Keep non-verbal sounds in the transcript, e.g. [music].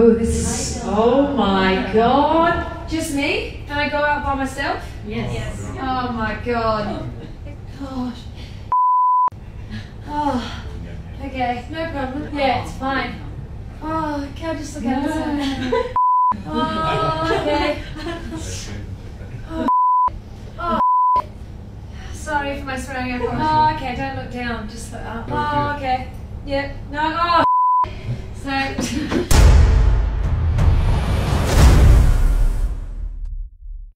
Oh, this is. Oh my god. Just me? Can I go out by myself? Yes. yes. Oh my god. Gosh. Oh. Okay, no problem. Yeah, it's fine. Oh, can I just look outside? [laughs] Oh, okay. Oh, oh. Sorry for my swearing. I promise. Oh, okay. Don't look down. Just look up. Oh, okay. Yep. No. Oh. So. [laughs]